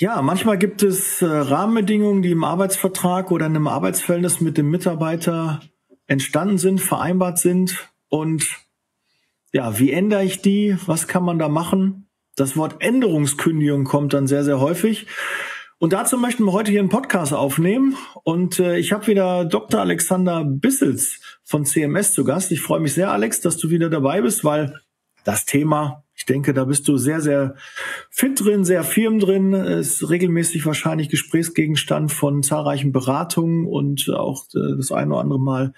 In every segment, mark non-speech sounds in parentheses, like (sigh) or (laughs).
Ja, manchmal gibt es äh, Rahmenbedingungen, die im Arbeitsvertrag oder in einem Arbeitsverhältnis mit dem Mitarbeiter entstanden sind, vereinbart sind. Und ja, wie ändere ich die? Was kann man da machen? Das Wort Änderungskündigung kommt dann sehr, sehr häufig. Und dazu möchten wir heute hier einen Podcast aufnehmen. Und äh, ich habe wieder Dr. Alexander Bissels von CMS zu Gast. Ich freue mich sehr, Alex, dass du wieder dabei bist, weil das Thema, ich denke, da bist du sehr, sehr fit drin, sehr firm drin, ist regelmäßig wahrscheinlich Gesprächsgegenstand von zahlreichen Beratungen und auch äh, das eine oder andere Mal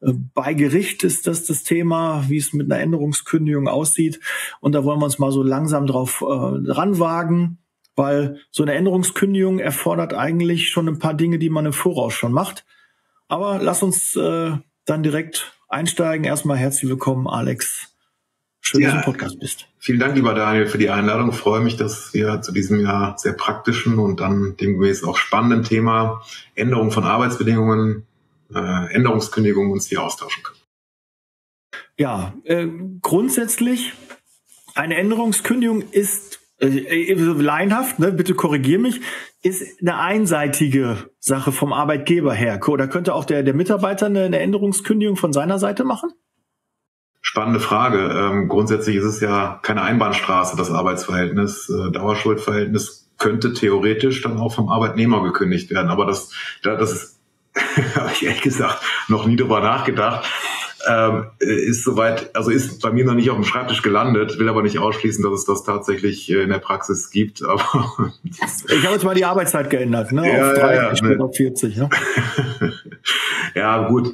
äh, bei Gericht ist das das Thema, wie es mit einer Änderungskündigung aussieht. Und da wollen wir uns mal so langsam drauf äh, ranwagen, weil so eine Änderungskündigung erfordert eigentlich schon ein paar Dinge, die man im Voraus schon macht. Aber lass uns äh, dann direkt einsteigen. Erstmal herzlich willkommen, Alex. Schön, ja, dass du im Podcast bist. Vielen Dank, lieber Daniel, für die Einladung. Ich freue mich, dass wir zu diesem Jahr sehr praktischen und dann demgemäß auch spannenden Thema Änderung von Arbeitsbedingungen äh, Änderungskündigungen uns hier austauschen können. Ja, äh, grundsätzlich eine Änderungskündigung ist äh, äh, laienhaft, ne, bitte korrigier mich, ist eine einseitige Sache vom Arbeitgeber her. Oder könnte auch der, der Mitarbeiter eine, eine Änderungskündigung von seiner Seite machen? Spannende Frage. Ähm, grundsätzlich ist es ja keine Einbahnstraße, das Arbeitsverhältnis. Äh, Dauerschuldverhältnis könnte theoretisch dann auch vom Arbeitnehmer gekündigt werden. Aber das, das ist (laughs) habe ich ehrlich gesagt noch nie drüber nachgedacht. Ähm, ist soweit, also ist bei mir noch nicht auf dem Schreibtisch gelandet, will aber nicht ausschließen, dass es das tatsächlich äh, in der Praxis gibt. (laughs) Aber ich habe jetzt mal die Arbeitszeit geändert, ne? Ja, auf 30 ja, ja, ne. auf 40. Ne? (laughs) ja, gut.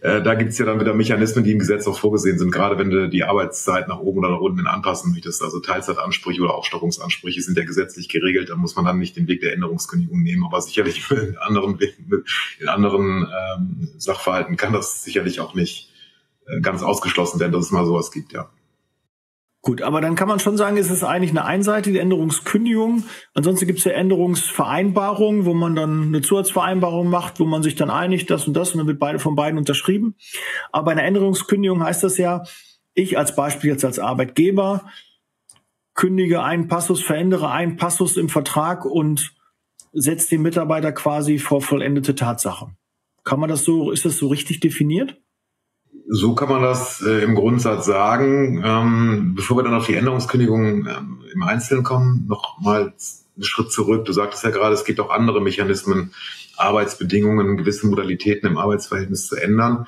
Äh, da gibt's ja dann wieder Mechanismen, die im Gesetz auch vorgesehen sind, gerade wenn du die Arbeitszeit nach oben oder nach unten anpassen möchtest. Also Teilzeitansprüche oder Aufstockungsansprüche sind ja gesetzlich geregelt. Da muss man dann nicht den Weg der Änderungskündigung nehmen. Aber sicherlich (laughs) in anderen, in anderen ähm, Sachverhalten kann das sicherlich auch nicht ganz ausgeschlossen werden, dass es mal sowas gibt, ja. Gut, aber dann kann man schon sagen, es ist eigentlich eine einseitige Änderungskündigung. Ansonsten gibt es ja Änderungsvereinbarungen, wo man dann eine Zusatzvereinbarung macht, wo man sich dann einigt, das und das, und dann wird beide von beiden unterschrieben. Aber bei einer Änderungskündigung heißt das ja, ich als Beispiel jetzt als Arbeitgeber kündige einen Passus, verändere einen Passus im Vertrag und setze den Mitarbeiter quasi vor vollendete Tatsache. Kann man das so, ist das so richtig definiert? So kann man das äh, im Grundsatz sagen. Ähm, bevor wir dann auf die Änderungskündigung ähm, im Einzelnen kommen, noch mal einen Schritt zurück. Du sagtest ja gerade, es gibt auch andere Mechanismen, Arbeitsbedingungen, gewisse Modalitäten im Arbeitsverhältnis zu ändern.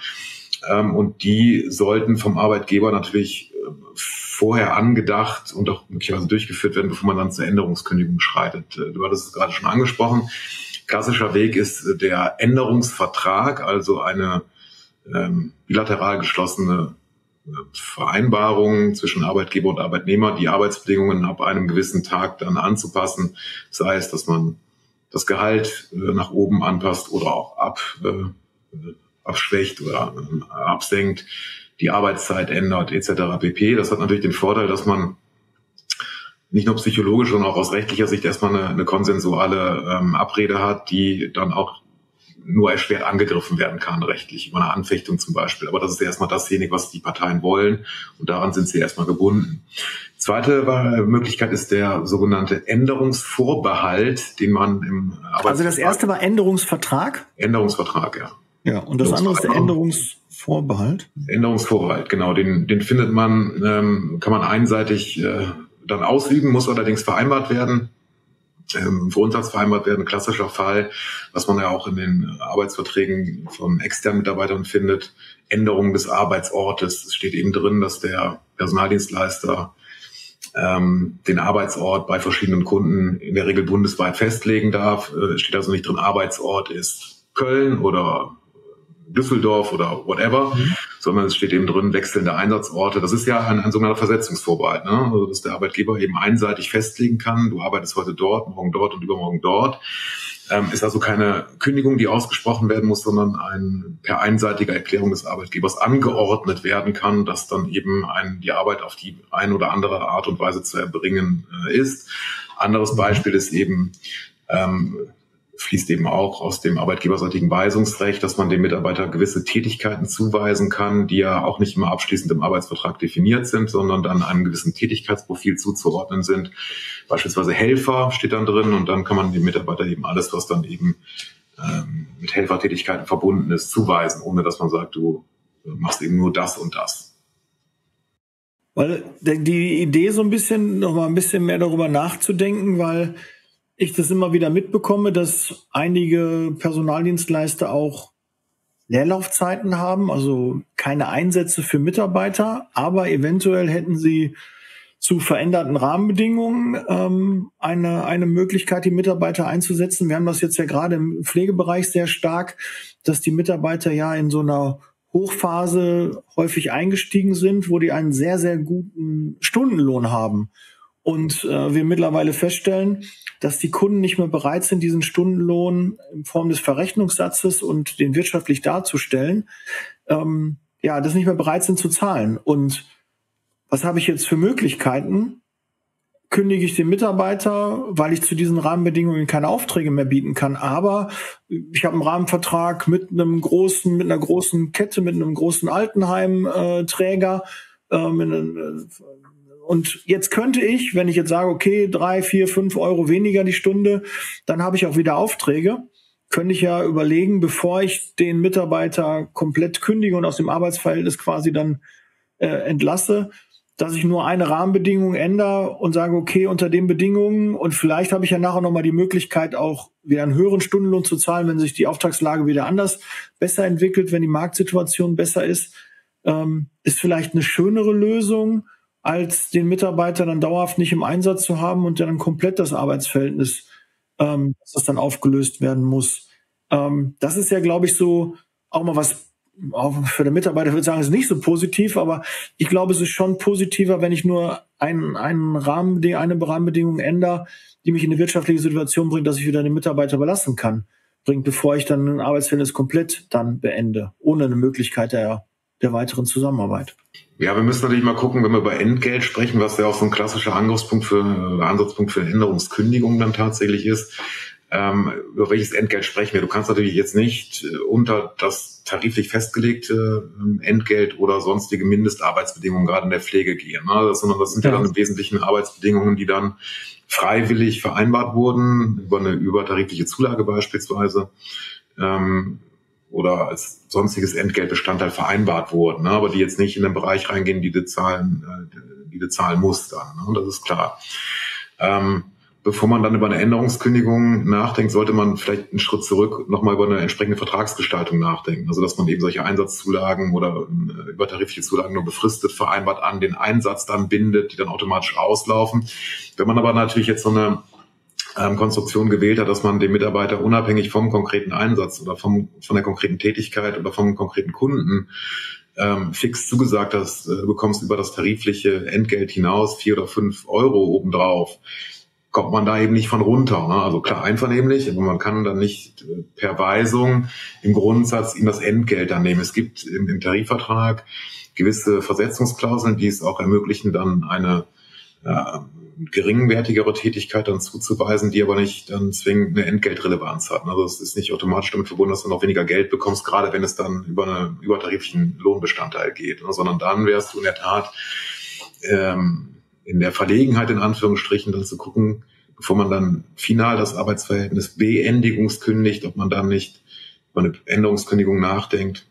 Ähm, und die sollten vom Arbeitgeber natürlich äh, vorher angedacht und auch möglicherweise durchgeführt werden, bevor man dann zur Änderungskündigung schreitet. Äh, du hattest es gerade schon angesprochen. Klassischer Weg ist der Änderungsvertrag, also eine ähm, bilateral geschlossene äh, Vereinbarungen zwischen Arbeitgeber und Arbeitnehmer, die Arbeitsbedingungen ab einem gewissen Tag dann anzupassen, sei es, dass man das Gehalt äh, nach oben anpasst oder auch ab, äh, abschwächt oder äh, absenkt, die Arbeitszeit ändert etc. pp. Das hat natürlich den Vorteil, dass man nicht nur psychologisch, sondern auch aus rechtlicher Sicht erstmal eine, eine konsensuale ähm, Abrede hat, die dann auch nur erschwert angegriffen werden kann, rechtlich, über eine Anfechtung zum Beispiel. Aber das ist erstmal dasjenige, was die Parteien wollen und daran sind sie erstmal gebunden. Zweite Möglichkeit ist der sogenannte Änderungsvorbehalt, den man im Arbeitsvertrag... Also das erste war Änderungsvertrag? Änderungsvertrag, ja. Ja, und das andere ist der Änderungsvorbehalt? Änderungsvorbehalt, genau. Den, den findet man, ähm, kann man einseitig äh, dann ausüben, muss allerdings vereinbart werden ähm, Grundsatz vereinbart werden. Klassischer Fall, was man ja auch in den Arbeitsverträgen von externen Mitarbeitern findet, Änderung des Arbeitsortes. Es steht eben drin, dass der Personaldienstleister ähm, den Arbeitsort bei verschiedenen Kunden in der Regel bundesweit festlegen darf. Äh, steht also nicht drin, Arbeitsort ist Köln oder Düsseldorf oder whatever, mhm. sondern es steht eben drin, wechselnde Einsatzorte. Das ist ja ein, ein sogenannter Versetzungsvorbehalt, ne? also dass der Arbeitgeber eben einseitig festlegen kann, du arbeitest heute dort, morgen dort und übermorgen dort. Ähm, ist also keine Kündigung, die ausgesprochen werden muss, sondern ein per einseitiger Erklärung des Arbeitgebers angeordnet werden kann, dass dann eben ein, die Arbeit auf die ein oder andere Art und Weise zu erbringen äh, ist. Anderes mhm. Beispiel ist eben ähm, fließt eben auch aus dem arbeitgeberseitigen Weisungsrecht, dass man dem Mitarbeiter gewisse Tätigkeiten zuweisen kann, die ja auch nicht immer abschließend im Arbeitsvertrag definiert sind, sondern dann einem gewissen Tätigkeitsprofil zuzuordnen sind. Beispielsweise Helfer steht dann drin und dann kann man dem Mitarbeiter eben alles, was dann eben ähm, mit Helfertätigkeiten verbunden ist, zuweisen, ohne dass man sagt, du machst eben nur das und das. Weil die Idee so ein bisschen, noch mal ein bisschen mehr darüber nachzudenken, weil ich das immer wieder mitbekomme, dass einige Personaldienstleister auch Leerlaufzeiten haben, also keine Einsätze für Mitarbeiter, aber eventuell hätten sie zu veränderten Rahmenbedingungen ähm, eine, eine Möglichkeit, die Mitarbeiter einzusetzen. Wir haben das jetzt ja gerade im Pflegebereich sehr stark, dass die Mitarbeiter ja in so einer Hochphase häufig eingestiegen sind, wo die einen sehr, sehr guten Stundenlohn haben. Und äh, wir mittlerweile feststellen, dass die Kunden nicht mehr bereit sind, diesen Stundenlohn in Form des Verrechnungssatzes und den wirtschaftlich darzustellen, ähm, ja, das nicht mehr bereit sind zu zahlen. Und was habe ich jetzt für Möglichkeiten? Kündige ich den Mitarbeiter, weil ich zu diesen Rahmenbedingungen keine Aufträge mehr bieten kann. Aber ich habe einen Rahmenvertrag mit einem großen, mit einer großen Kette, mit einem großen Altenheim-Träger, äh, mit einem, und jetzt könnte ich, wenn ich jetzt sage, okay, drei, vier, fünf Euro weniger die Stunde, dann habe ich auch wieder Aufträge. Könnte ich ja überlegen, bevor ich den Mitarbeiter komplett kündige und aus dem Arbeitsverhältnis quasi dann äh, entlasse, dass ich nur eine Rahmenbedingung ändere und sage, okay, unter den Bedingungen und vielleicht habe ich ja nachher nochmal die Möglichkeit, auch wieder einen höheren Stundenlohn zu zahlen, wenn sich die Auftragslage wieder anders besser entwickelt, wenn die Marktsituation besser ist, ähm, ist vielleicht eine schönere Lösung, als den Mitarbeiter dann dauerhaft nicht im Einsatz zu haben und dann komplett das Arbeitsverhältnis, ähm, das dann aufgelöst werden muss. Ähm, das ist ja, glaube ich, so auch mal was auch für den Mitarbeiter würde ich sagen, ist nicht so positiv, aber ich glaube, es ist schon positiver, wenn ich nur einen, einen Rahmen, eine Rahmenbedingung ändere, die mich in eine wirtschaftliche Situation bringt, dass ich wieder den Mitarbeiter überlassen kann, bringt, bevor ich dann ein Arbeitsverhältnis komplett dann beende, ohne eine Möglichkeit der, der weiteren Zusammenarbeit. Ja, wir müssen natürlich mal gucken, wenn wir über Entgelt sprechen, was ja auch so ein klassischer Angriffspunkt für, äh, Ansatzpunkt für Änderungskündigung dann tatsächlich ist. Ähm, über welches Entgelt sprechen wir? Du kannst natürlich jetzt nicht äh, unter das tariflich festgelegte äh, Entgelt oder sonstige Mindestarbeitsbedingungen gerade in der Pflege gehen, ne? sondern das sind ja. ja dann im Wesentlichen Arbeitsbedingungen, die dann freiwillig vereinbart wurden, über eine übertarifliche Zulage beispielsweise. Ähm, oder als sonstiges Entgeltbestandteil vereinbart wurden, ne, aber die jetzt nicht in den Bereich reingehen, die du zahlen, äh, die du zahlen musst dann. Ne, das ist klar. Ähm, bevor man dann über eine Änderungskündigung nachdenkt, sollte man vielleicht einen Schritt zurück nochmal über eine entsprechende Vertragsgestaltung nachdenken. Also dass man eben solche Einsatzzulagen oder äh, übertarifliche Zulagen nur befristet vereinbart an den Einsatz dann bindet, die dann automatisch auslaufen. Wenn man aber natürlich jetzt so eine ähm, Konstruktion gewählt hat, dass man dem Mitarbeiter unabhängig vom konkreten Einsatz oder vom, von der konkreten Tätigkeit oder vom konkreten Kunden ähm, fix zugesagt hast, äh, du bekommst über das tarifliche Entgelt hinaus vier oder fünf Euro obendrauf, kommt man da eben nicht von runter. Ne? Also klar einvernehmlich, aber man kann dann nicht äh, per Weisung im Grundsatz ihm das Entgelt dann nehmen. Es gibt im, im Tarifvertrag gewisse Versetzungsklauseln, die es auch ermöglichen, dann eine geringwertigere Tätigkeit dann zuzuweisen, die aber nicht dann zwingend eine Entgeltrelevanz hat. Also es ist nicht automatisch damit verbunden, dass du noch weniger Geld bekommst, gerade wenn es dann über einen übertariflichen Lohnbestandteil geht, ne? sondern dann wärst du in der Tat ähm, in der Verlegenheit, in Anführungsstrichen, dann zu gucken, bevor man dann final das Arbeitsverhältnis beendigungskündigt, ob man dann nicht über eine Änderungskündigung nachdenkt,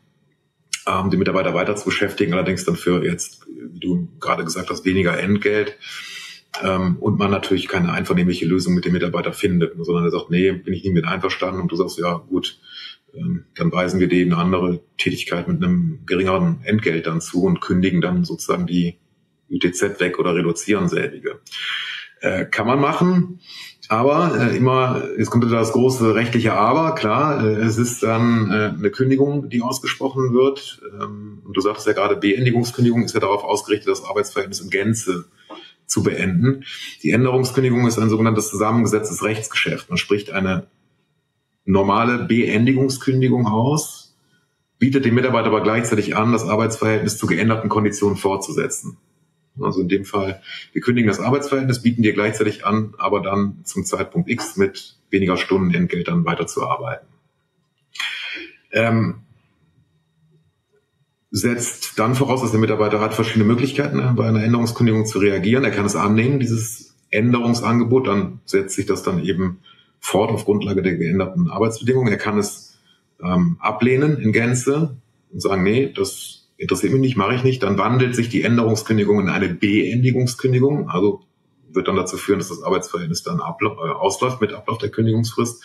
ähm, die Mitarbeiter weiter zu beschäftigen, allerdings dann für jetzt, wie du gerade gesagt hast, weniger Entgelt ähm, und man natürlich keine einvernehmliche Lösung mit dem Mitarbeiter findet, sondern er sagt, nee, bin ich nicht mit einverstanden und du sagst, ja gut, ähm, dann weisen wir dem eine andere Tätigkeit mit einem geringeren Entgelt dann zu und kündigen dann sozusagen die UTZ weg oder reduzieren selbige. Äh, kann man machen, aber äh, immer, jetzt kommt das große rechtliche Aber, klar, äh, es ist dann äh, eine Kündigung, die ausgesprochen wird. Ähm, und du sagtest ja gerade, Beendigungskündigung ist ja darauf ausgerichtet, das Arbeitsverhältnis in Gänze zu beenden. Die Änderungskündigung ist ein sogenanntes zusammengesetztes Rechtsgeschäft. Man spricht eine normale Beendigungskündigung aus, bietet dem Mitarbeiter aber gleichzeitig an, das Arbeitsverhältnis zu geänderten Konditionen fortzusetzen. Also in dem Fall, wir kündigen das Arbeitsverhältnis, bieten dir gleichzeitig an, aber dann zum Zeitpunkt X mit weniger Stunden Entgelt dann weiterzuarbeiten. Ähm, setzt dann voraus, dass der Mitarbeiter hat verschiedene Möglichkeiten, äh, bei einer Änderungskündigung zu reagieren. Er kann es annehmen, dieses Änderungsangebot, dann setzt sich das dann eben fort auf Grundlage der geänderten Arbeitsbedingungen. Er kann es ähm, ablehnen in Gänze und sagen, nee, das interessiert mich nicht, mache ich nicht. Dann wandelt sich die Änderungskündigung in eine Beendigungskündigung, also wird dann dazu führen, dass das Arbeitsverhältnis dann äh, ausläuft mit Ablauf der Kündigungsfrist.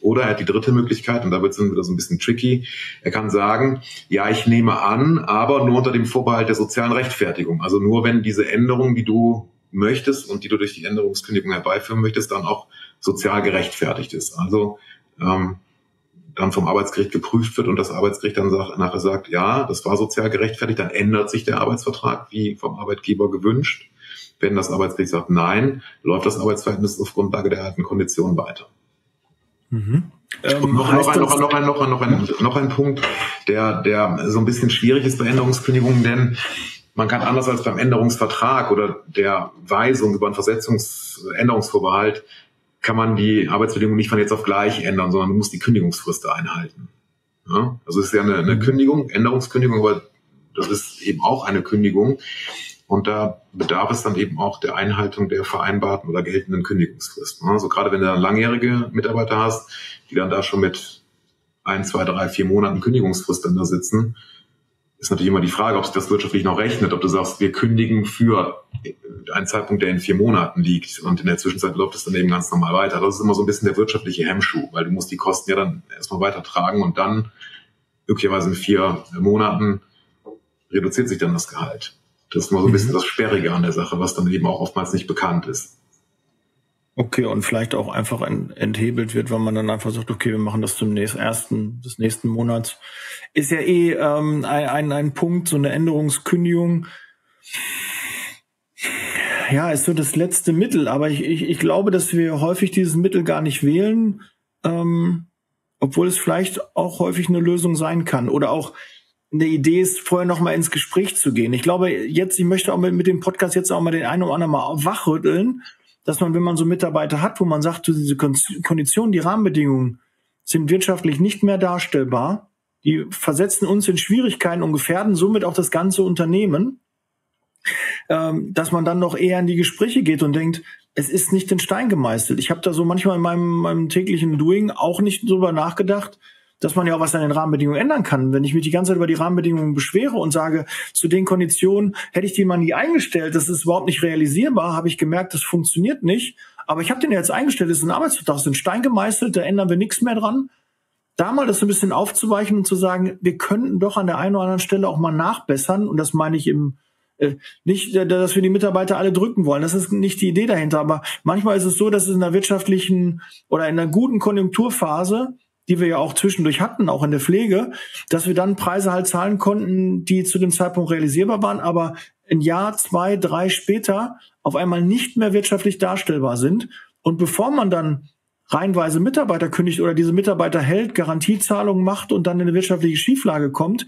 Oder er hat die dritte Möglichkeit, und da wird es wieder so ein bisschen tricky. Er kann sagen, ja, ich nehme an, aber nur unter dem Vorbehalt der sozialen Rechtfertigung. Also nur wenn diese Änderung, die du möchtest und die du durch die Änderungskündigung herbeiführen möchtest, dann auch sozial gerechtfertigt ist. Also ähm, dann vom Arbeitsgericht geprüft wird und das Arbeitsgericht dann sagt, nachher sagt, ja, das war sozial gerechtfertigt, dann ändert sich der Arbeitsvertrag wie vom Arbeitgeber gewünscht. Wenn das Arbeitsgericht sagt Nein, läuft das Arbeitsverhältnis auf Grundlage der alten Konditionen weiter. Mhm. Ähm, noch, noch, ein, noch, ein, noch, ein, noch, ein, noch, ein, noch ein Punkt, der, der so ein bisschen schwierig ist bei Änderungskündigungen, denn man kann anders als beim Änderungsvertrag oder der Weisung über einen Versetzungsänderungsvorbehalt kann man die Arbeitsbedingungen nicht von jetzt auf gleich ändern, sondern du musst die Kündigungsfrist einhalten. Ja? Also es ist ja eine, eine Kündigung, Änderungskündigung, aber das ist eben auch eine Kündigung. Und da bedarf es dann eben auch der Einhaltung der vereinbarten oder geltenden Kündigungsfristen. Also gerade wenn du dann langjährige Mitarbeiter hast, die dann da schon mit ein, zwei, drei, vier Monaten Kündigungsfrist dann da sitzen, ist natürlich immer die Frage, ob sich das wirtschaftlich noch rechnet, ob du sagst, wir kündigen für einen Zeitpunkt, der in vier Monaten liegt und in der Zwischenzeit läuft es dann eben ganz normal weiter. Das ist immer so ein bisschen der wirtschaftliche Hemmschuh, weil du musst die Kosten ja dann erstmal weitertragen und dann möglicherweise in vier Monaten reduziert sich dann das Gehalt. Das ist mal so ein bisschen mhm. das Sperrige an der Sache, was dann eben auch oftmals nicht bekannt ist. Okay, und vielleicht auch einfach enthebelt wird, wenn man dann einfach sagt, okay, wir machen das zum nächsten, ersten des nächsten Monats. Ist ja eh ähm, ein, ein, ein Punkt, so eine Änderungskündigung. Ja, ist so das letzte Mittel, aber ich, ich, ich glaube, dass wir häufig dieses Mittel gar nicht wählen, ähm, obwohl es vielleicht auch häufig eine Lösung sein kann. Oder auch eine Idee ist, vorher noch mal ins Gespräch zu gehen. Ich glaube, jetzt, ich möchte auch mit, mit dem Podcast jetzt auch mal den einen oder anderen mal wachrütteln, dass man, wenn man so Mitarbeiter hat, wo man sagt, diese Konditionen, die Rahmenbedingungen sind wirtschaftlich nicht mehr darstellbar, die versetzen uns in Schwierigkeiten und gefährden somit auch das ganze Unternehmen, ähm, dass man dann noch eher in die Gespräche geht und denkt, es ist nicht in Stein gemeißelt. Ich habe da so manchmal in meinem, meinem täglichen Doing auch nicht drüber nachgedacht, dass man ja auch was an den Rahmenbedingungen ändern kann. Wenn ich mich die ganze Zeit über die Rahmenbedingungen beschwere und sage, zu den Konditionen hätte ich die mal nie eingestellt, das ist überhaupt nicht realisierbar, habe ich gemerkt, das funktioniert nicht. Aber ich habe den jetzt eingestellt, das ist ein Arbeitsvertrag, das ist ein Stein gemeißelt, da ändern wir nichts mehr dran. Da mal das so ein bisschen aufzuweichen und zu sagen, wir könnten doch an der einen oder anderen Stelle auch mal nachbessern. Und das meine ich im äh, nicht, dass wir die Mitarbeiter alle drücken wollen. Das ist nicht die Idee dahinter. Aber manchmal ist es so, dass es in einer wirtschaftlichen oder in einer guten Konjunkturphase die wir ja auch zwischendurch hatten, auch in der Pflege, dass wir dann Preise halt zahlen konnten, die zu dem Zeitpunkt realisierbar waren, aber ein Jahr, zwei, drei später auf einmal nicht mehr wirtschaftlich darstellbar sind. Und bevor man dann reihenweise Mitarbeiter kündigt oder diese Mitarbeiter hält, Garantiezahlungen macht und dann in eine wirtschaftliche Schieflage kommt,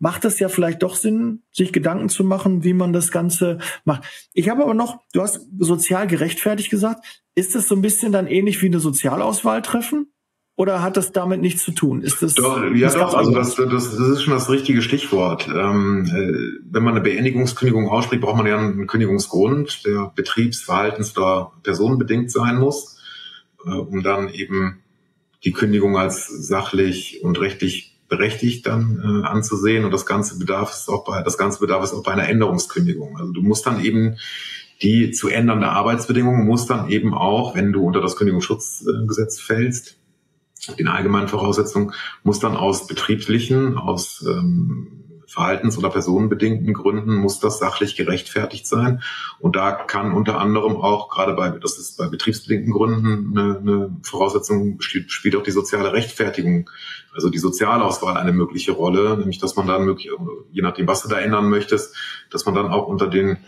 macht es ja vielleicht doch Sinn, sich Gedanken zu machen, wie man das Ganze macht. Ich habe aber noch, du hast sozial gerechtfertigt gesagt, ist das so ein bisschen dann ähnlich wie eine Sozialauswahl treffen? Oder hat das damit nichts zu tun? Ist das, doch, ja, doch, also das, das, das ist schon das richtige Stichwort. Ähm, äh, wenn man eine Beendigungskündigung ausspricht, braucht man ja einen Kündigungsgrund, der betriebs-, verhaltens- oder personenbedingt sein muss, äh, um dann eben die Kündigung als sachlich und rechtlich berechtigt dann äh, anzusehen. Und das Ganze bedarf es auch bei, das Ganze bedarf es auch bei einer Änderungskündigung. Also du musst dann eben die zu ändernde Arbeitsbedingungen muss dann eben auch, wenn du unter das Kündigungsschutzgesetz fällst, den allgemeinen Voraussetzungen muss dann aus betrieblichen, aus ähm, verhaltens- oder personenbedingten Gründen muss das sachlich gerechtfertigt sein. Und da kann unter anderem auch, gerade bei, das ist bei betriebsbedingten Gründen eine, eine Voraussetzung, spielt, spielt auch die soziale Rechtfertigung, also die Sozialauswahl eine mögliche Rolle, nämlich dass man dann möglich, je nachdem, was du da ändern möchtest, dass man dann auch unter den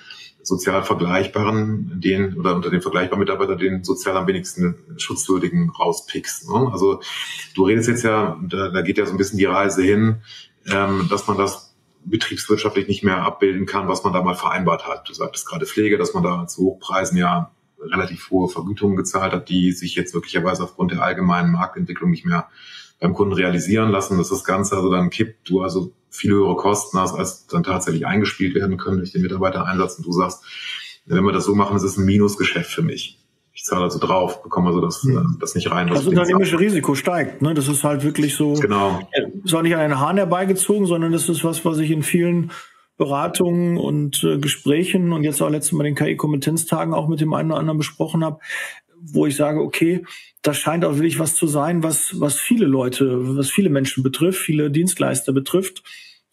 sozial vergleichbaren, den oder unter den vergleichbaren Mitarbeitern den sozial am wenigsten schutzwürdigen rauspickst. Ne? Also du redest jetzt ja, da, da geht ja so ein bisschen die Reise hin, ähm, dass man das betriebswirtschaftlich nicht mehr abbilden kann, was man da mal vereinbart hat. Du sagtest gerade Pflege, dass man da zu Hochpreisen ja relativ hohe Vergütungen gezahlt hat, die sich jetzt möglicherweise aufgrund der allgemeinen Marktentwicklung nicht mehr beim Kunden realisieren lassen, dass das Ganze also dann kippt, du also viel höhere Kosten hast, als dann tatsächlich eingespielt werden können durch den Mitarbeitereinsatz und du sagst, wenn wir das so machen, ist es ein Minusgeschäft für mich. Ich zahle also drauf, bekomme also das, hm. das nicht rein. Das unternehmerische Risiko steigt. Ne? Das ist halt wirklich so. Genau. Ist auch nicht an den Haaren herbeigezogen, sondern das ist was, was ich in vielen Beratungen und äh, Gesprächen und jetzt auch letztes Mal den KI-Kompetenztagen auch mit dem einen oder anderen besprochen habe, wo ich sage, okay, das scheint auch wirklich was zu sein, was, was viele Leute, was viele Menschen betrifft, viele Dienstleister betrifft.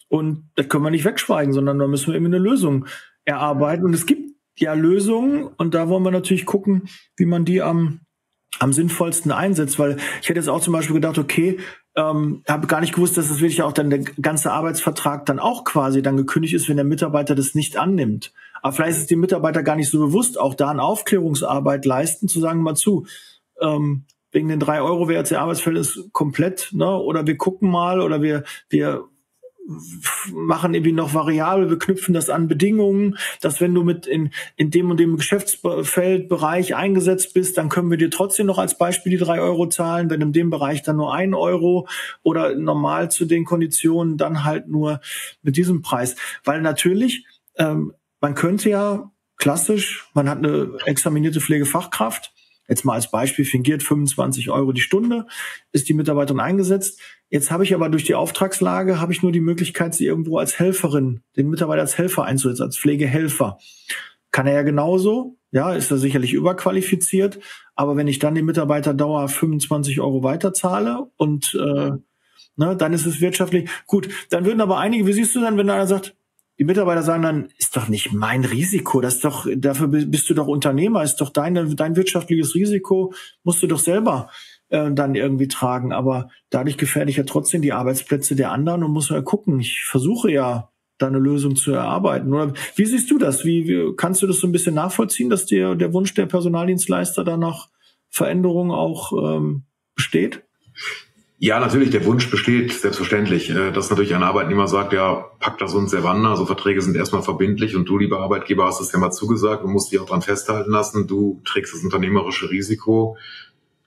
Und das können wir nicht wegschweigen, sondern da müssen wir eben eine Lösung erarbeiten. Und es gibt ja Lösungen und da wollen wir natürlich gucken, wie man die am, am sinnvollsten einsetzt, weil ich hätte jetzt auch zum Beispiel gedacht, okay, ähm, habe gar nicht gewusst, dass das wirklich auch dann der ganze Arbeitsvertrag dann auch quasi dann gekündigt ist, wenn der Mitarbeiter das nicht annimmt. Aber vielleicht ist dem Mitarbeiter gar nicht so bewusst, auch da eine Aufklärungsarbeit leisten, zu sagen, mal zu, ähm, wegen den drei Euro wäre jetzt der Arbeitsverhältnis komplett, ne? Oder wir gucken mal oder wir, wir machen irgendwie noch variabel, wir knüpfen das an Bedingungen, dass wenn du mit in, in dem und dem Geschäftsfeldbereich eingesetzt bist, dann können wir dir trotzdem noch als Beispiel die drei Euro zahlen, wenn in dem Bereich dann nur ein Euro oder normal zu den Konditionen dann halt nur mit diesem Preis. Weil natürlich, ähm, man könnte ja klassisch, man hat eine examinierte Pflegefachkraft, Jetzt mal als Beispiel fingiert 25 Euro die Stunde, ist die Mitarbeiterin eingesetzt. Jetzt habe ich aber durch die Auftragslage habe ich nur die Möglichkeit, sie irgendwo als Helferin, den Mitarbeiter als Helfer einzusetzen, als Pflegehelfer. Kann er ja genauso, ja, ist er sicherlich überqualifiziert. Aber wenn ich dann den Mitarbeiter Dauer 25 Euro weiterzahle und äh, ne, dann ist es wirtschaftlich gut. Dann würden aber einige, wie siehst du dann, wenn einer sagt, die Mitarbeiter sagen dann, ist doch nicht mein Risiko, das ist doch, dafür bist du doch Unternehmer, ist doch dein, dein wirtschaftliches Risiko, musst du doch selber äh, dann irgendwie tragen. Aber dadurch gefährde ich ja trotzdem die Arbeitsplätze der anderen und muss ja gucken. Ich versuche ja, da eine Lösung zu erarbeiten. Oder wie siehst du das? Wie, wie kannst du das so ein bisschen nachvollziehen, dass dir der Wunsch der Personaldienstleister da nach Veränderungen auch ähm, besteht? Ja, natürlich, der Wunsch besteht selbstverständlich, äh, dass natürlich ein Arbeitnehmer sagt, ja, packt das uns der Wander, also Verträge sind erstmal verbindlich und du, lieber Arbeitgeber, hast es ja mal zugesagt, du musst dich auch dran festhalten lassen, du trägst das unternehmerische Risiko,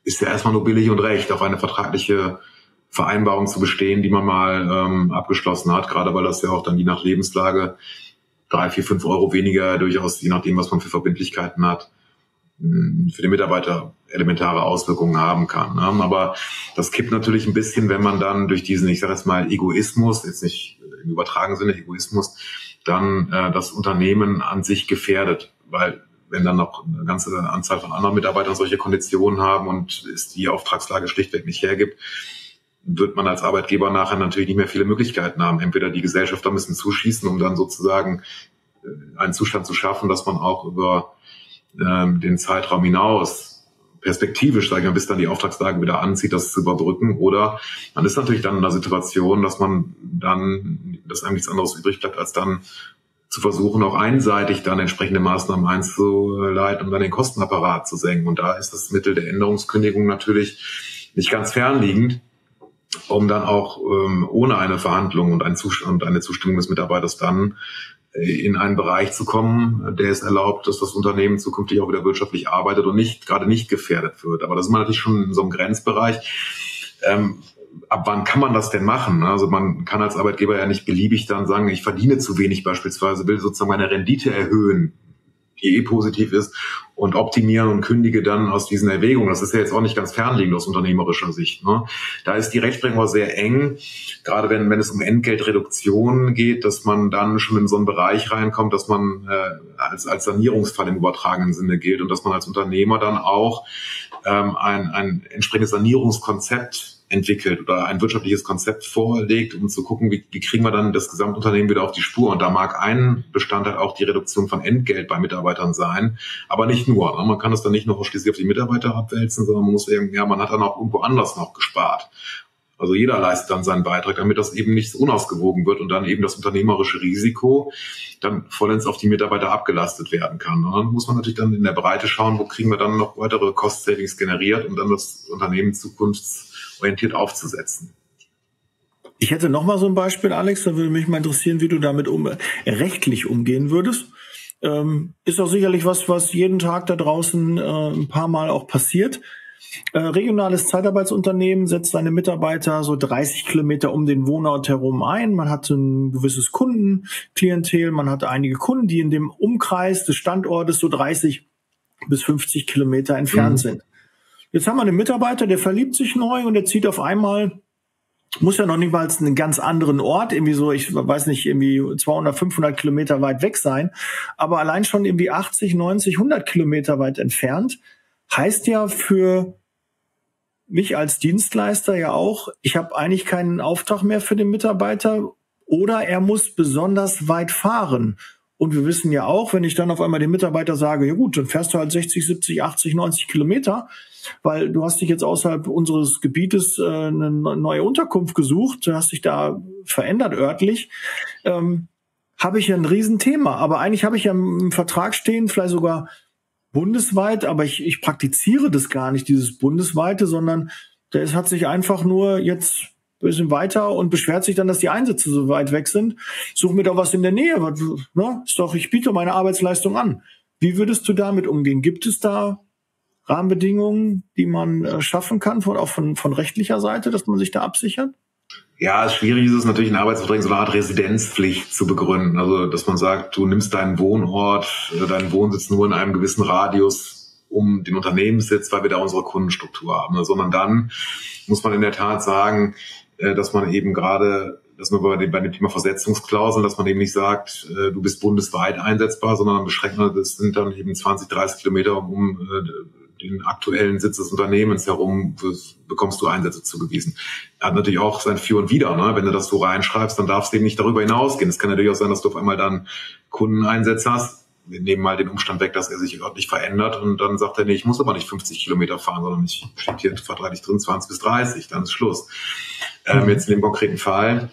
ist ja erstmal nur billig und recht, auf eine vertragliche Vereinbarung zu bestehen, die man mal ähm, abgeschlossen hat, gerade weil das ja auch dann je nach Lebenslage drei, vier, fünf Euro weniger durchaus, je nachdem, was man für Verbindlichkeiten hat, für den Mitarbeiter elementare Auswirkungen haben kann. Ne? Aber das kippt natürlich ein bisschen, wenn man dann durch diesen, ich sage jetzt mal, Egoismus, jetzt nicht im übertragenen Sinne Egoismus, dann äh, das Unternehmen an sich gefährdet, weil wenn dann noch eine ganze Anzahl von anderen Mitarbeitern solche Konditionen haben und es die Auftragslage schlichtweg nicht hergibt, wird man als Arbeitgeber nachher natürlich nicht mehr viele Möglichkeiten haben. Entweder die Gesellschafter müssen zuschießen, um dann sozusagen äh, einen Zustand zu schaffen, dass man auch über ähm, den Zeitraum hinaus perspektivisch, sage ich mal, bis dann die Auftragslage wieder anzieht, das zu überbrücken. Oder man ist natürlich dann in einer Situation, dass man dann, dass einem nichts anderes übrig bleibt, als dann zu versuchen, auch einseitig dann entsprechende Maßnahmen einzuleiten, um dann den Kostenapparat zu senken. Und da ist das Mittel der Änderungskündigung natürlich nicht ganz fernliegend, um dann auch ähm, ohne eine Verhandlung und, ein und eine Zustimmung des Mitarbeiters dann in einen Bereich zu kommen, der es erlaubt, dass das Unternehmen zukünftig auch wieder wirtschaftlich arbeitet und nicht gerade nicht gefährdet wird. Aber das ist man natürlich schon in so einem Grenzbereich. Ähm, ab wann kann man das denn machen? Also man kann als Arbeitgeber ja nicht beliebig dann sagen, ich verdiene zu wenig beispielsweise, will sozusagen meine Rendite erhöhen die eh positiv ist und optimieren und kündige dann aus diesen Erwägungen. Das ist ja jetzt auch nicht ganz fernliegend aus unternehmerischer Sicht. Ne? Da ist die Rechtsprechung sehr eng, gerade wenn, wenn es um Entgeltreduktion geht, dass man dann schon in so einen Bereich reinkommt, dass man äh, als, als Sanierungsfall im übertragenen Sinne gilt und dass man als Unternehmer dann auch ähm, ein, ein entsprechendes Sanierungskonzept entwickelt oder ein wirtschaftliches Konzept vorlegt, um zu gucken, wie, wie kriegen wir dann das Gesamtunternehmen wieder auf die Spur. Und da mag ein Bestandteil auch die Reduktion von Entgelt bei Mitarbeitern sein, aber nicht nur. Ne? Man kann das dann nicht nur ausschließlich auf die Mitarbeiter abwälzen, sondern man muss eben, ja, man hat dann auch irgendwo anders noch gespart. Also jeder leistet dann seinen Beitrag, damit das eben nicht unausgewogen wird und dann eben das unternehmerische Risiko dann vollends auf die Mitarbeiter abgelastet werden kann. Und dann muss man natürlich dann in der Breite schauen, wo kriegen wir dann noch weitere Cost-Savings generiert, um dann das Unternehmen zukunfts orientiert aufzusetzen. Ich hätte noch mal so ein Beispiel, Alex, da würde mich mal interessieren, wie du damit um, rechtlich umgehen würdest. Ähm, ist auch sicherlich was, was jeden Tag da draußen äh, ein paar Mal auch passiert. Äh, regionales Zeitarbeitsunternehmen setzt seine Mitarbeiter so 30 Kilometer um den Wohnort herum ein. Man hat ein gewisses Kundenklientel, man hat einige Kunden, die in dem Umkreis des Standortes so 30 bis 50 Kilometer entfernt mhm. sind. Jetzt haben wir einen Mitarbeiter, der verliebt sich neu und der zieht auf einmal muss ja noch niemals einen ganz anderen Ort, irgendwie so, ich weiß nicht, irgendwie 200, 500 Kilometer weit weg sein, aber allein schon irgendwie 80, 90, 100 Kilometer weit entfernt, heißt ja für mich als Dienstleister ja auch, ich habe eigentlich keinen Auftrag mehr für den Mitarbeiter oder er muss besonders weit fahren. Und wir wissen ja auch, wenn ich dann auf einmal dem Mitarbeiter sage, ja gut, dann fährst du halt 60, 70, 80, 90 Kilometer, weil du hast dich jetzt außerhalb unseres Gebietes äh, eine neue Unterkunft gesucht, du hast dich da verändert örtlich, ähm, habe ich ja ein Riesenthema. Aber eigentlich habe ich ja im Vertrag stehen, vielleicht sogar bundesweit, aber ich, ich praktiziere das gar nicht, dieses bundesweite, sondern der hat sich einfach nur jetzt bisschen weiter und beschwert sich dann, dass die Einsätze so weit weg sind. Such mir doch was in der Nähe. Ne? Ist doch, ich biete meine Arbeitsleistung an. Wie würdest du damit umgehen? Gibt es da Rahmenbedingungen, die man äh, schaffen kann, von, auch von, von rechtlicher Seite, dass man sich da absichert? Ja, schwierig ist es natürlich in Arbeitsverträgen so eine Art Residenzpflicht zu begründen. Also, dass man sagt, du nimmst deinen Wohnort, äh, deinen Wohnsitz nur in einem gewissen Radius um den Unternehmenssitz, weil wir da unsere Kundenstruktur haben. Sondern dann muss man in der Tat sagen, äh, dass man eben gerade, dass man bei dem, bei dem Thema Versetzungsklauseln, dass man eben nicht sagt, äh, du bist bundesweit einsetzbar, sondern beschränkt man, das sind dann eben 20, 30 Kilometer um den aktuellen Sitz des Unternehmens herum bekommst du Einsätze zugewiesen. Hat natürlich auch sein Für und Wider. Ne? Wenn du das so reinschreibst, dann darfst du eben nicht darüber hinausgehen. Es kann natürlich auch sein, dass du auf einmal dann Kundeneinsätze hast, wir nehmen mal den Umstand weg, dass er sich örtlich verändert und dann sagt er, nee, ich muss aber nicht 50 Kilometer fahren, sondern ich steht hier vertraglich drin 20 bis 30, dann ist Schluss. Ähm, mhm. jetzt in dem konkreten Fall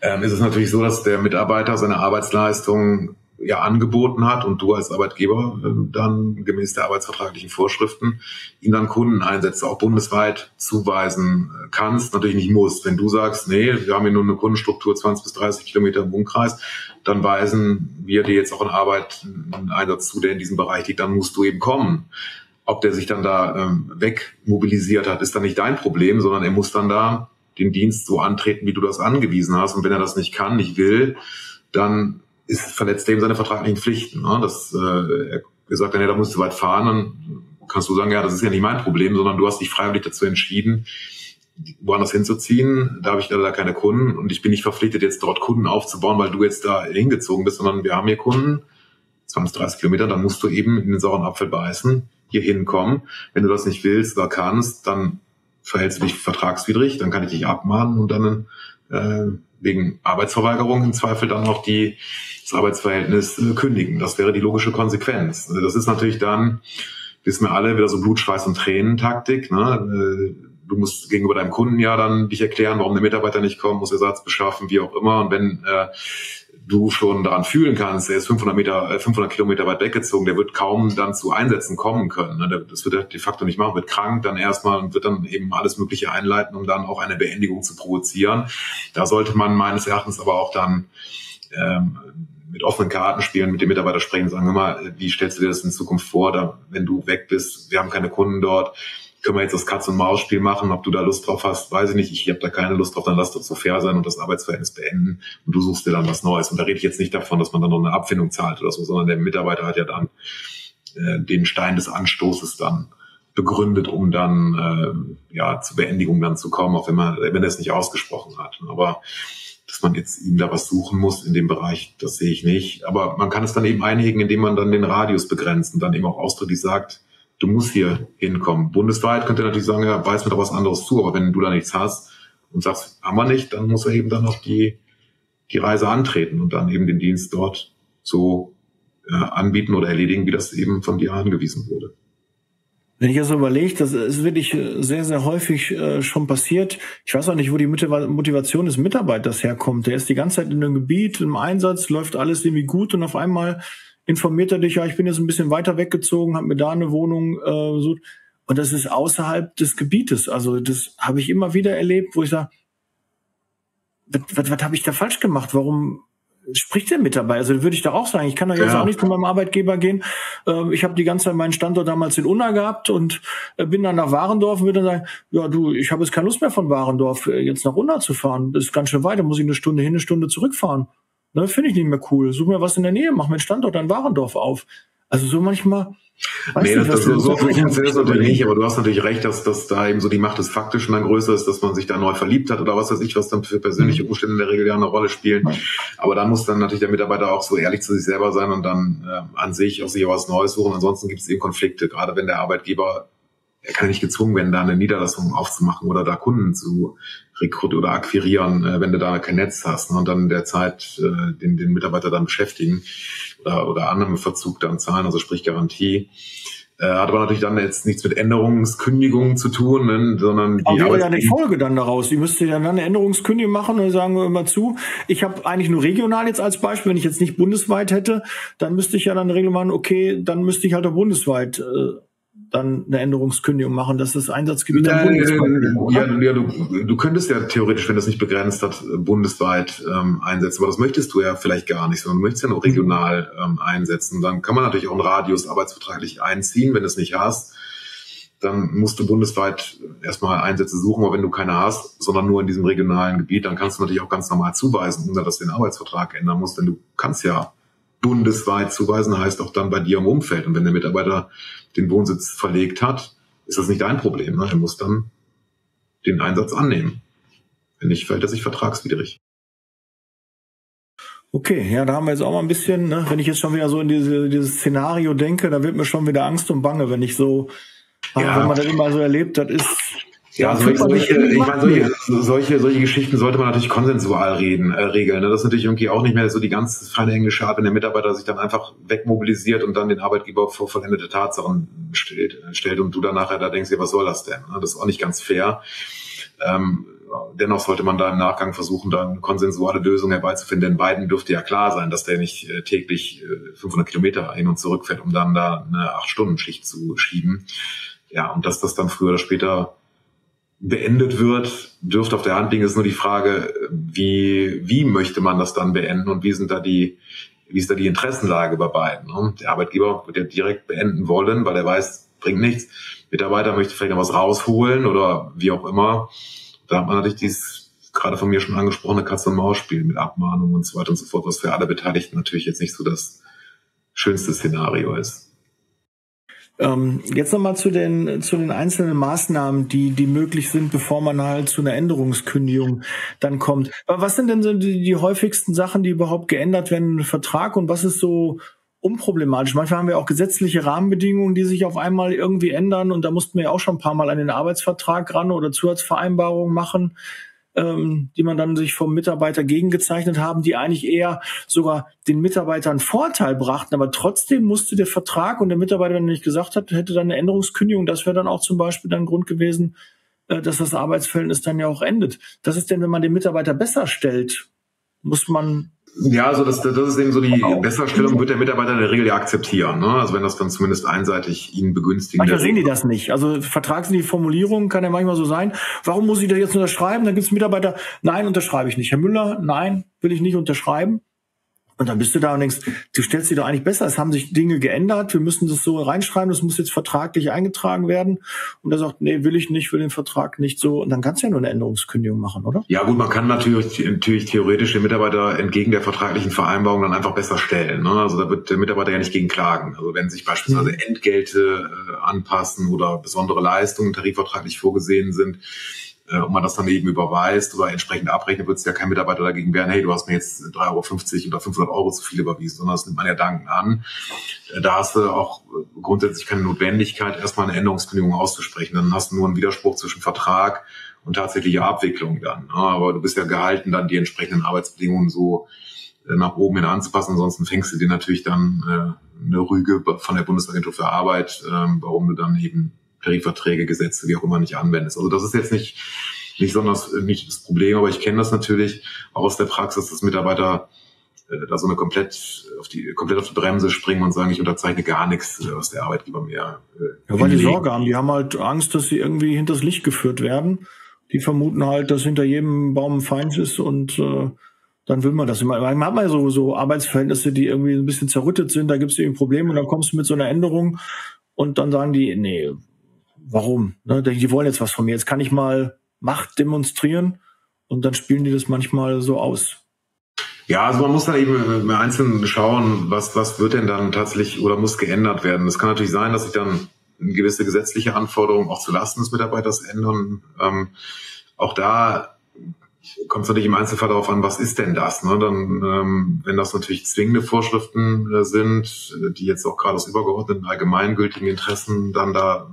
ähm, ist es natürlich so, dass der Mitarbeiter seine Arbeitsleistung ja angeboten hat und du als Arbeitgeber äh, dann gemäß der arbeitsvertraglichen Vorschriften ihm dann Kundeneinsätze auch bundesweit zuweisen äh, kannst. Natürlich nicht musst. Wenn du sagst, nee, wir haben hier nur eine Kundenstruktur 20 bis 30 Kilometer im Umkreis, dann weisen wir dir jetzt auch einen Arbeit, einen Einsatz zu, der in diesem Bereich liegt, dann musst du eben kommen. Ob der sich dann da ähm, wegmobilisiert hat, ist dann nicht dein Problem, sondern er muss dann da den Dienst so antreten, wie du das angewiesen hast. Und wenn er das nicht kann, nicht will, dann ist verletzt er eben seine vertraglichen Pflichten. Ne? Das, äh, er gesagt hat, ja, da musst du weit fahren, dann kannst du sagen, ja, das ist ja nicht mein Problem, sondern du hast dich freiwillig dazu entschieden, woanders hinzuziehen. Da habe ich leider keine Kunden und ich bin nicht verpflichtet, jetzt dort Kunden aufzubauen, weil du jetzt da hingezogen bist, sondern wir haben hier Kunden, 20, 30 Kilometer, dann musst du eben in den sauren Apfel beißen, hier hinkommen. Wenn du das nicht willst oder kannst, dann verhältst du dich vertragswidrig, dann kann ich dich abmahnen und dann äh, wegen Arbeitsverweigerung im Zweifel dann noch die, das Arbeitsverhältnis äh, kündigen. Das wäre die logische Konsequenz. Also das ist natürlich dann, wissen wir alle, wieder so Blutschweiß und Tränen-Taktik. Ne? Äh, du musst gegenüber deinem Kunden ja dann dich erklären, warum der Mitarbeiter nicht kommt, muss Ersatz beschaffen, wie auch immer. Und wenn äh, du schon daran fühlen kannst, er ist 500 Meter, 500 äh, Kilometer weit weggezogen, der wird kaum dann zu Einsätzen kommen können. Ne? Das wird er de facto nicht machen, wird krank dann erstmal und wird dann eben alles Mögliche einleiten, um dann auch eine Beendigung zu provozieren. Da sollte man meines Erachtens aber auch dann ähm, mit offenen Karten spielen, mit dem Mitarbeiter sprechen, sagen wir mal, wie stellst du dir das in Zukunft vor, da, wenn du weg bist, wir haben keine Kunden dort, können wir jetzt das Katz-und-Maus-Spiel machen, ob du da Lust drauf hast, weiß ich nicht. Ich habe da keine Lust drauf, dann lass doch so fair sein und das Arbeitsverhältnis beenden und du suchst dir dann was Neues. Und da rede ich jetzt nicht davon, dass man dann noch eine Abfindung zahlt oder so, sondern der Mitarbeiter hat ja dann äh, den Stein des Anstoßes dann begründet, um dann äh, ja zur Beendigung dann zu kommen, auch wenn man, wenn er es nicht ausgesprochen hat. Aber dass man jetzt ihm da was suchen muss in dem Bereich, das sehe ich nicht. Aber man kann es dann eben einhegen, indem man dann den Radius begrenzt und dann eben auch ausdrücklich sagt, du musst hier hinkommen. Bundesweit könnte natürlich sagen, ja, weiß mir doch was anderes zu, aber wenn du da nichts hast und sagst, haben wir nicht, dann muss er eben dann auch die, die Reise antreten und dann eben den Dienst dort so äh, anbieten oder erledigen, wie das eben von dir angewiesen wurde. Wenn ich das so überlege, das ist wirklich sehr, sehr häufig äh, schon passiert. Ich weiß auch nicht, wo die Motivation des Mitarbeiters herkommt. Der ist die ganze Zeit in einem Gebiet, im Einsatz, läuft alles irgendwie gut und auf einmal informiert er dich, ja, ich bin jetzt ein bisschen weiter weggezogen, habe mir da eine Wohnung äh. Und das ist außerhalb des Gebietes. Also das habe ich immer wieder erlebt, wo ich sage, was habe ich da falsch gemacht? Warum spricht denn mit dabei? Also würde ich da auch sagen, ich kann da jetzt ja. auch nicht zu meinem Arbeitgeber gehen. Ähm, ich habe die ganze Zeit meinen Standort damals in Unna gehabt und äh, bin dann nach Warendorf und würde dann sagen, ja du, ich habe jetzt keine Lust mehr von Warendorf äh, jetzt nach Unna zu fahren. Das ist ganz schön weit, da muss ich eine Stunde hin, eine Stunde zurückfahren. Ne, Finde ich nicht mehr cool. Such mir was in der Nähe, mach mir einen Standort an Warendorf auf. Also so manchmal Weiß nee, nicht, das, das, so funktioniert es natürlich nicht, aber du hast natürlich recht, dass, dass da eben so die Macht des Faktischen dann größer ist, dass man sich da neu verliebt hat oder was weiß ich, was dann für persönliche mhm. Umstände in der Regel ja eine Rolle spielen. Aber dann muss dann natürlich der Mitarbeiter auch so ehrlich zu sich selber sein und dann äh, an sich auch sich was Neues suchen. Ansonsten gibt es eben Konflikte, gerade wenn der Arbeitgeber er kann nicht gezwungen werden, da eine Niederlassung aufzumachen oder da Kunden zu rekrutieren oder akquirieren, äh, wenn du da kein Netz hast ne, und dann in der Zeit äh, den, den Mitarbeiter dann beschäftigen oder, oder Annahmeverzug dann zahlen, also sprich Garantie. Äh, hat aber natürlich dann jetzt nichts mit Änderungskündigungen zu tun, ne, sondern die. Aber wäre ja die Folge dann daraus. Die müsste dann eine Änderungskündigung machen und sagen wir immer zu. Ich habe eigentlich nur regional jetzt als Beispiel, wenn ich jetzt nicht bundesweit hätte, dann müsste ich ja dann eine Regel machen, okay, dann müsste ich halt auch bundesweit äh, dann eine Änderungskündigung machen, dass das Einsatzgebiet ja, ja, ja, du, du könntest ja theoretisch, wenn das nicht begrenzt hat, bundesweit ähm, einsetzen, aber das möchtest du ja vielleicht gar nicht, sondern du möchtest ja nur regional ähm, einsetzen. Dann kann man natürlich auch einen Radius arbeitsvertraglich einziehen, wenn du es nicht hast. Dann musst du bundesweit erstmal Einsätze suchen, aber wenn du keine hast, sondern nur in diesem regionalen Gebiet, dann kannst du natürlich auch ganz normal zuweisen, ohne dass du den Arbeitsvertrag ändern musst, denn du kannst ja bundesweit zuweisen, heißt auch dann bei dir im Umfeld. Und wenn der Mitarbeiter den Wohnsitz verlegt hat, ist das nicht dein Problem. Ne? Er muss dann den Einsatz annehmen. Wenn nicht, fällt er sich vertragswidrig. Okay, ja, da haben wir jetzt auch mal ein bisschen, ne, wenn ich jetzt schon wieder so in diese, dieses Szenario denke, da wird mir schon wieder Angst und Bange, wenn ich so, ja. wenn man das immer so erlebt, das ist, ja, solche, solche, ich meine, solche, solche, solche Geschichten sollte man natürlich konsensual reden, äh, regeln. Ne? Das ist natürlich irgendwie auch nicht mehr so die ganz feine englische Art, wenn der Mitarbeiter sich dann einfach wegmobilisiert und dann den Arbeitgeber vor vollendete Tatsachen stellt, stellt und du dann nachher da denkst, ja, was soll das denn? Ne? Das ist auch nicht ganz fair. Ähm, dennoch sollte man da im Nachgang versuchen, da eine konsensuale Lösung herbeizufinden, denn beiden dürfte ja klar sein, dass der nicht äh, täglich äh, 500 Kilometer hin und zurück fährt, um dann da eine 8-Stunden-Schicht zu schieben. Ja, und dass das dann früher oder später beendet wird, dürfte auf der Hand liegen. ist nur die Frage, wie, wie möchte man das dann beenden und wie sind da die, wie ist da die Interessenlage bei beiden? Ne? Der Arbeitgeber wird ja direkt beenden wollen, weil er weiß, bringt nichts. Mitarbeiter möchte vielleicht noch was rausholen oder wie auch immer. Da hat man natürlich dieses gerade von mir schon angesprochene Katz-und-Maus-Spiel mit Abmahnungen und so weiter und so fort, was für alle Beteiligten natürlich jetzt nicht so das schönste Szenario ist. Ähm, jetzt nochmal zu den, zu den einzelnen Maßnahmen, die, die möglich sind, bevor man halt zu einer Änderungskündigung dann kommt. Aber was sind denn so die, die häufigsten Sachen, die überhaupt geändert werden im Vertrag und was ist so unproblematisch? Manchmal haben wir auch gesetzliche Rahmenbedingungen, die sich auf einmal irgendwie ändern und da mussten wir ja auch schon ein paar Mal an den Arbeitsvertrag ran oder Zusatzvereinbarungen machen ähm, die man dann sich vom Mitarbeiter gegengezeichnet haben, die eigentlich eher sogar den Mitarbeitern Vorteil brachten. Aber trotzdem musste der Vertrag und der Mitarbeiter, wenn er nicht gesagt hat, hätte dann eine Änderungskündigung. Das wäre dann auch zum Beispiel dann Grund gewesen, äh, dass das Arbeitsverhältnis dann ja auch endet. Das ist denn, wenn man den Mitarbeiter besser stellt, muss man ja, also das, das ist eben so die Besserstellung, wird der Mitarbeiter in der Regel ja akzeptieren. Ne? Also wenn das dann zumindest einseitig ihn begünstigen. Manchmal sehen die das nicht. Also vertragsliche Formulierung kann ja manchmal so sein. Warum muss ich das jetzt unterschreiben? Dann gibt es Mitarbeiter, nein, unterschreibe ich nicht. Herr Müller, nein, will ich nicht unterschreiben. Und dann bist du da und denkst, du stellst dir doch eigentlich besser, es haben sich Dinge geändert, wir müssen das so reinschreiben, das muss jetzt vertraglich eingetragen werden. Und er sagt, nee, will ich nicht, will den Vertrag nicht so. Und dann kannst du ja nur eine Änderungskündigung machen, oder? Ja gut, man kann natürlich, natürlich theoretisch den Mitarbeiter entgegen der vertraglichen Vereinbarung dann einfach besser stellen. Ne? Also da wird der Mitarbeiter ja nicht gegen klagen. Also wenn sich beispielsweise mhm. Entgelte äh, anpassen oder besondere Leistungen tarifvertraglich vorgesehen sind, äh, und man das dann eben überweist oder entsprechend abrechnet, wird es ja kein Mitarbeiter dagegen werden, hey, du hast mir jetzt 3,50 Euro oder 500 Euro zu viel überwiesen, sondern das nimmt man ja dankend an. Äh, da hast du auch grundsätzlich keine Notwendigkeit, erstmal eine Änderungskündigung auszusprechen. Dann hast du nur einen Widerspruch zwischen Vertrag und tatsächliche Abwicklung dann. Aber du bist ja gehalten, dann die entsprechenden Arbeitsbedingungen so äh, nach oben hin anzupassen. Ansonsten fängst du dir natürlich dann eine Rüge von der Bundesagentur für Arbeit, ähm, warum du dann eben Tarifverträge, Gesetze, wie auch immer nicht anwendest. Also das ist jetzt nicht, nicht besonders nicht das Problem, aber ich kenne das natürlich auch aus der Praxis, dass Mitarbeiter äh, da so eine komplett auf die komplett auf die Bremse springen und sagen, ich unterzeichne gar nichts, äh, was der Arbeitgeber mir. Äh, ja, weil die Sorge haben, die haben halt Angst, dass sie irgendwie hinters Licht geführt werden. Die vermuten halt, dass hinter jedem Baum ein Feind ist und äh, dann will man das immer. Manchmal hat man ja so, so Arbeitsverhältnisse, die irgendwie ein bisschen zerrüttet sind, da gibt es irgendwie Probleme und dann kommst du mit so einer Änderung und dann sagen die, nee, warum? Ne? Die wollen jetzt was von mir. Jetzt kann ich mal Macht demonstrieren und dann spielen die das manchmal so aus. Ja, also man muss dann eben im Einzelnen schauen, was, was wird denn dann tatsächlich oder muss geändert werden. Es kann natürlich sein, dass sich dann gewisse gesetzliche Anforderungen auch zulasten des Mitarbeiters ändern. Ähm, auch da kommt es natürlich im Einzelfall darauf an, was ist denn das? Ne? Dann, ähm, wenn das natürlich zwingende Vorschriften äh, sind, die jetzt auch gerade aus übergeordneten allgemeingültigen Interessen dann da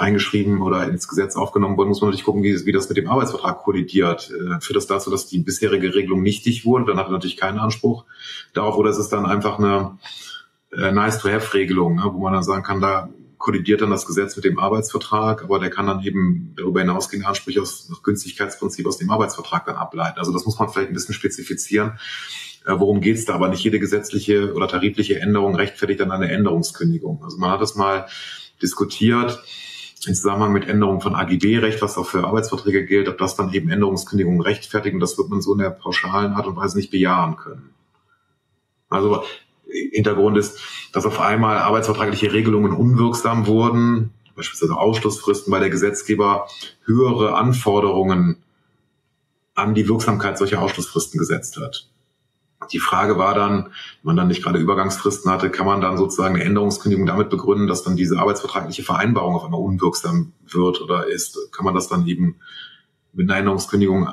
reingeschrieben oder ins Gesetz aufgenommen wurden, muss man natürlich gucken, wie, wie das mit dem Arbeitsvertrag kollidiert. Äh, führt das dazu, dass die bisherige Regelung nichtig wurde? Dann hat er natürlich keinen Anspruch darauf. Oder ist es dann einfach eine äh, Nice-to-have-Regelung, ne? wo man dann sagen kann, da kollidiert dann das Gesetz mit dem Arbeitsvertrag, aber der kann dann eben darüber hinausgehende Ansprüche aus nach Günstigkeitsprinzip aus dem Arbeitsvertrag dann ableiten. Also das muss man vielleicht ein bisschen spezifizieren. Äh, worum geht's da? Aber nicht jede gesetzliche oder tarifliche Änderung rechtfertigt dann eine Änderungskündigung. Also man hat das mal diskutiert im Zusammenhang mit Änderungen von AGB-Recht, was auch für Arbeitsverträge gilt, ob das dann eben Änderungskündigungen rechtfertigen. Das wird man so in der pauschalen Art und Weise nicht bejahen können. Also Hintergrund ist, dass auf einmal arbeitsvertragliche Regelungen unwirksam wurden, beispielsweise Ausschlussfristen, weil der Gesetzgeber höhere Anforderungen an die Wirksamkeit solcher Ausschlussfristen gesetzt hat. Die Frage war dann, wenn man dann nicht gerade Übergangsfristen hatte, kann man dann sozusagen eine Änderungskündigung damit begründen, dass dann diese arbeitsvertragliche Vereinbarung auf einmal unwirksam wird oder ist? Kann man das dann eben mit einer Änderungskündigung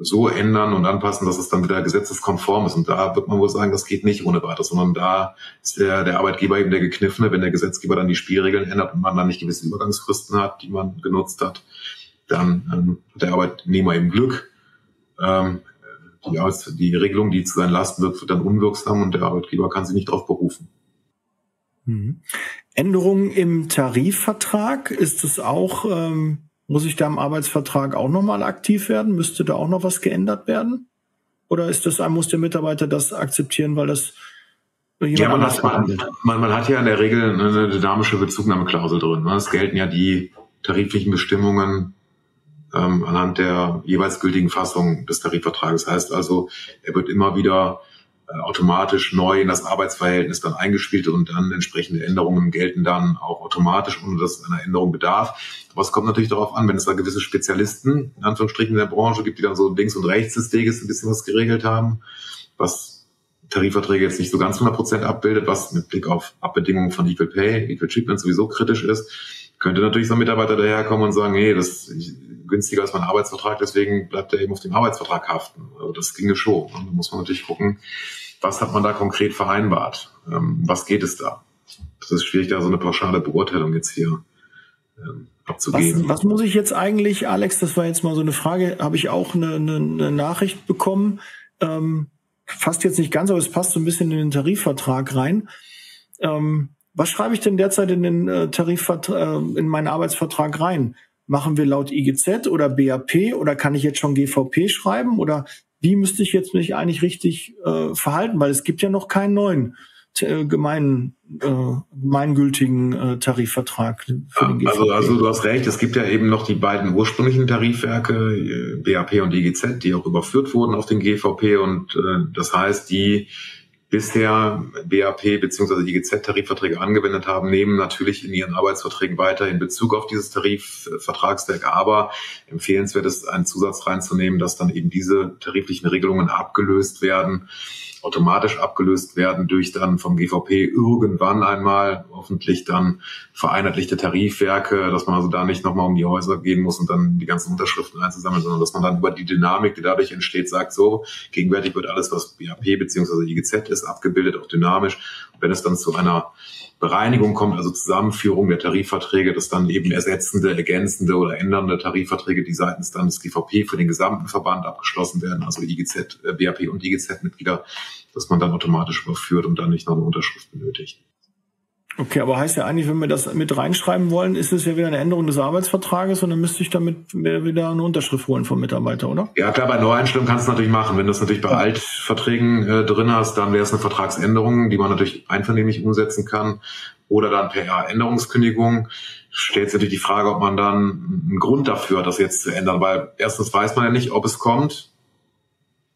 so ändern und anpassen, dass es dann wieder gesetzeskonform ist. Und da wird man wohl sagen, das geht nicht ohne weiteres, sondern da ist der, der Arbeitgeber eben der Gekniffene, wenn der Gesetzgeber dann die Spielregeln ändert und man dann nicht gewisse Übergangsfristen hat, die man genutzt hat, dann ähm, hat der Arbeitnehmer eben Glück. Ähm, die, die Regelung, die zu seinen Lasten wirkt, wird dann unwirksam und der Arbeitgeber kann sich nicht darauf berufen. Mhm. Änderungen im Tarifvertrag, ist es auch ähm, muss ich da im Arbeitsvertrag auch nochmal aktiv werden? Müsste da auch noch was geändert werden? Oder ist das, muss der Mitarbeiter das akzeptieren, weil das ja, man hat, man, man, man, hat ja in der Regel eine dynamische Bezugnahmeklausel drin. Ne? Es gelten ja die tariflichen Bestimmungen ähm, anhand der jeweils gültigen Fassung des Tarifvertrages. Heißt also, er wird immer wieder äh, automatisch neu in das Arbeitsverhältnis dann eingespielt und dann entsprechende Änderungen gelten dann auch automatisch, ohne dass es einer Änderung bedarf. Aber es kommt natürlich darauf an, wenn es da gewisse Spezialisten, in Anführungsstrichen in der Branche gibt, die dann so links und rechts des Weges ein bisschen was geregelt haben, was Tarifverträge jetzt nicht so ganz 100 Prozent abbildet, was mit Blick auf Abbedingungen von Equal Pay, Equal Treatment sowieso kritisch ist, könnte natürlich so ein Mitarbeiter daherkommen und sagen, hey, das ist günstiger als mein Arbeitsvertrag, deswegen bleibt er eben auf dem Arbeitsvertrag haften. Also das ginge schon. Und da muss man natürlich gucken, was hat man da konkret vereinbart? Ähm, was geht es da? Das ist schwierig, da so eine pauschale Beurteilung jetzt hier ähm, abzugeben. Was, was muss ich jetzt eigentlich, Alex, das war jetzt mal so eine Frage, habe ich auch eine, eine, eine Nachricht bekommen, ähm, fast jetzt nicht ganz, aber es passt so ein bisschen in den Tarifvertrag rein. Ähm, was schreibe ich denn derzeit in den äh, Tarifvertrag, äh, in meinen Arbeitsvertrag rein? Machen wir laut IGZ oder BAP oder kann ich jetzt schon GVP schreiben oder wie müsste ich jetzt mich eigentlich richtig äh, verhalten? Weil es gibt ja noch keinen neuen äh, gemein, äh, gemeingültigen äh, Tarifvertrag für den GVP. Also, also du hast recht, es gibt ja eben noch die beiden ursprünglichen Tarifwerke, äh, BAP und IGZ, die auch überführt wurden auf den GVP und äh, das heißt, die bisher BAP bzw. IGZ-Tarifverträge angewendet haben, nehmen natürlich in ihren Arbeitsverträgen weiterhin Bezug auf dieses Tarifvertragswerk, aber empfehlenswert ist, einen Zusatz reinzunehmen, dass dann eben diese tariflichen Regelungen abgelöst werden automatisch abgelöst werden durch dann vom GVP irgendwann einmal hoffentlich dann vereinheitlichte Tarifwerke, dass man also da nicht nochmal um die Häuser gehen muss und dann die ganzen Unterschriften einzusammeln, sondern dass man dann über die Dynamik, die dadurch entsteht, sagt, so, gegenwärtig wird alles, was BAP bzw. IGZ ist, abgebildet, auch dynamisch. Wenn es dann zu einer Bereinigung kommt, also Zusammenführung der Tarifverträge, dass dann eben ersetzende, ergänzende oder ändernde Tarifverträge, die seitens dann des GVP für den gesamten Verband abgeschlossen werden, also IGZ, äh, BAP und IGZ-Mitglieder, dass man dann automatisch überführt und dann nicht noch eine Unterschrift benötigt. Okay, aber heißt ja eigentlich, wenn wir das mit reinschreiben wollen, ist es ja wieder eine Änderung des Arbeitsvertrages und dann müsste ich damit wieder eine Unterschrift holen vom Mitarbeiter, oder? Ja, klar, bei Neueinstellungen kannst du natürlich machen. Wenn du es natürlich bei ja. Altverträgen äh, drin hast, dann wäre es eine Vertragsänderung, die man natürlich einvernehmlich umsetzen kann oder dann per Änderungskündigung. Stellt sich natürlich die Frage, ob man dann einen Grund dafür hat, das jetzt zu ändern, weil erstens weiß man ja nicht, ob es kommt.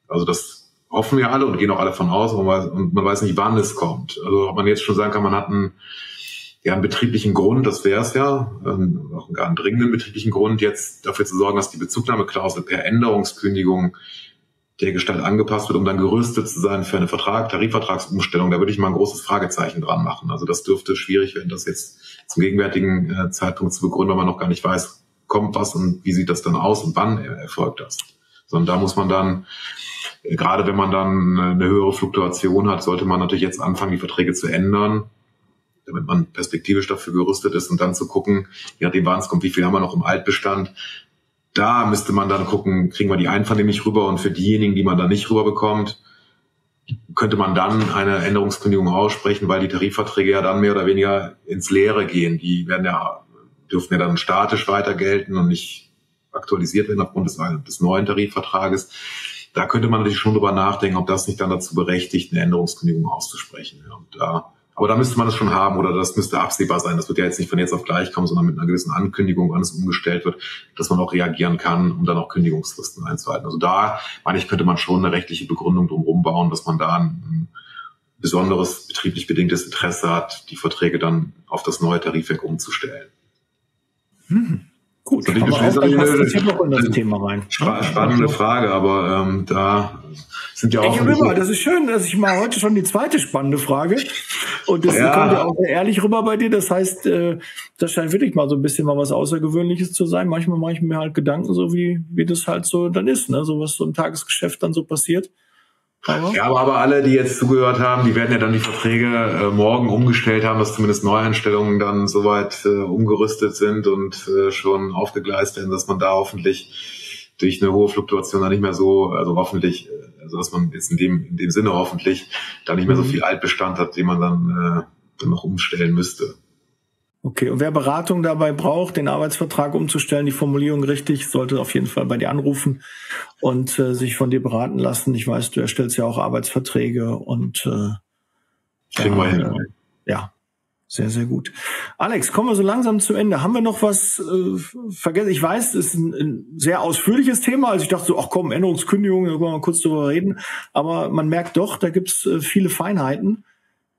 Also das hoffen wir alle und gehen auch alle von aus und man weiß nicht, wann es kommt. Also ob man jetzt schon sagen kann, man hat einen, ja, einen betrieblichen Grund, das wäre es ja, ähm, auch einen dringenden betrieblichen Grund, jetzt dafür zu sorgen, dass die Bezugnahmeklausel per Änderungskündigung der Gestalt angepasst wird, um dann gerüstet zu sein für eine Vertrag, Tarifvertragsumstellung. Da würde ich mal ein großes Fragezeichen dran machen. Also das dürfte schwierig werden, das jetzt zum gegenwärtigen äh, Zeitpunkt zu begründen, weil man noch gar nicht weiß, kommt was und wie sieht das dann aus und wann erfolgt das. Sondern da muss man dann gerade wenn man dann eine höhere Fluktuation hat, sollte man natürlich jetzt anfangen, die Verträge zu ändern, damit man perspektivisch dafür gerüstet ist und dann zu gucken, ja, dem wann kommt, wie viel haben wir noch im Altbestand. Da müsste man dann gucken, kriegen wir die einvernehmlich rüber und für diejenigen, die man dann nicht rüberbekommt, könnte man dann eine Änderungskündigung aussprechen, weil die Tarifverträge ja dann mehr oder weniger ins Leere gehen. Die werden ja, dürfen ja dann statisch weiter gelten und nicht aktualisiert werden aufgrund des, des neuen Tarifvertrages da könnte man natürlich schon drüber nachdenken, ob das nicht dann dazu berechtigt, eine Änderungskündigung auszusprechen. Und da, aber da müsste man das schon haben oder das müsste absehbar sein. Das wird ja jetzt nicht von jetzt auf gleich kommen, sondern mit einer gewissen Ankündigung, wann es umgestellt wird, dass man auch reagieren kann, um dann auch Kündigungsfristen einzuhalten. Also da, meine ich, könnte man schon eine rechtliche Begründung drumherum bauen, dass man da ein besonderes betrieblich bedingtes Interesse hat, die Verträge dann auf das neue Tarifwerk umzustellen. Hm. Gut, aber auch, dann passt das hier noch in das Thema rein. Spannende Frage, aber ähm, da sind ja auch. Ich rüber, das ist schön, dass ich mal heute schon die zweite spannende Frage. Und das ja. kommt ja auch sehr ehrlich rüber bei dir. Das heißt, äh, das scheint wirklich mal so ein bisschen mal was Außergewöhnliches zu sein. Manchmal mache ich mir halt Gedanken, so wie, wie das halt so dann ist, ne? So was so im Tagesgeschäft dann so passiert. Aber? Ja, aber, aber alle, die jetzt zugehört haben, die werden ja dann die Verträge äh, morgen umgestellt haben, dass zumindest Neueinstellungen dann soweit äh, umgerüstet sind und äh, schon aufgegleist werden, dass man da hoffentlich durch eine hohe Fluktuation dann nicht mehr so, also hoffentlich, äh, also dass man jetzt in dem, in dem Sinne hoffentlich da nicht mehr so mhm. viel Altbestand hat, den man dann, äh, dann noch umstellen müsste. Okay, und wer Beratung dabei braucht, den Arbeitsvertrag umzustellen, die Formulierung richtig, sollte auf jeden Fall bei dir anrufen und äh, sich von dir beraten lassen. Ich weiß, du erstellst ja auch Arbeitsverträge und äh, Kriegen wir hin. Äh, ja, sehr, sehr gut. Alex, kommen wir so langsam zu Ende. Haben wir noch was äh, vergessen? Ich weiß, es ist ein, ein, sehr ausführliches Thema. Also ich dachte so, ach komm, Änderungskündigung, da können wir mal kurz drüber reden. Aber man merkt doch, da gibt's äh, viele Feinheiten.